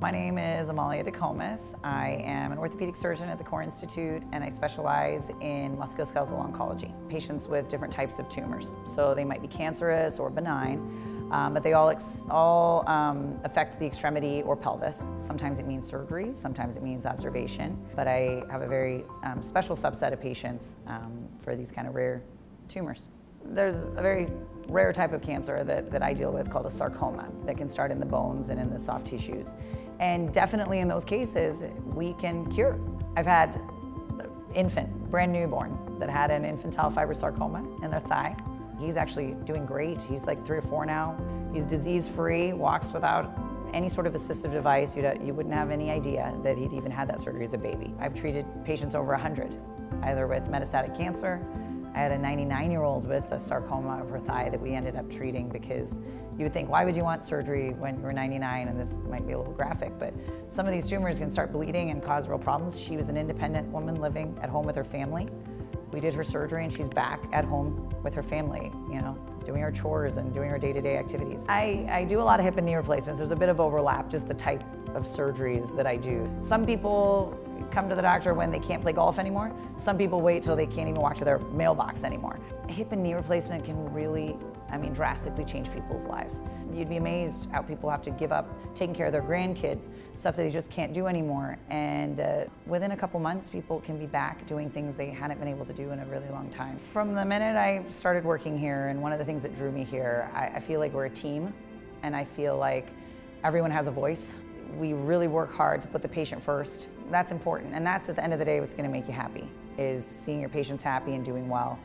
My name is Amalia De Comas. I am an orthopedic surgeon at the Core Institute and I specialize in musculoskeletal oncology, patients with different types of tumors. So they might be cancerous or benign, um, but they all, all um, affect the extremity or pelvis. Sometimes it means surgery, sometimes it means observation, but I have a very um, special subset of patients um, for these kind of rare tumors. There's a very rare type of cancer that, that I deal with called a sarcoma that can start in the bones and in the soft tissues. And definitely in those cases, we can cure. I've had infant, brand newborn, that had an infantile fibrosarcoma in their thigh. He's actually doing great. He's like three or four now. He's disease-free, walks without any sort of assistive device. You'd, you wouldn't have any idea that he'd even had that surgery as a baby. I've treated patients over 100, either with metastatic cancer, I had a 99 year old with a sarcoma of her thigh that we ended up treating because you would think, why would you want surgery when you're 99? And this might be a little graphic, but some of these tumors can start bleeding and cause real problems. She was an independent woman living at home with her family. We did her surgery and she's back at home with her family, you know, doing our chores and doing our day-to-day -day activities. I, I do a lot of hip and knee replacements. There's a bit of overlap, just the type of surgeries that I do. Some people come to the doctor when they can't play golf anymore. Some people wait till they can't even walk to their mailbox anymore. Hip and knee replacement can really, I mean, drastically change people's lives. You'd be amazed how people have to give up taking care of their grandkids, stuff that they just can't do anymore. And uh, within a couple months, people can be back doing things they hadn't been able to do in a really long time. From the minute I started working here, and one of the things that drew me here, I, I feel like we're a team, and I feel like everyone has a voice. We really work hard to put the patient first. That's important, and that's at the end of the day what's gonna make you happy, is seeing your patients happy and doing well.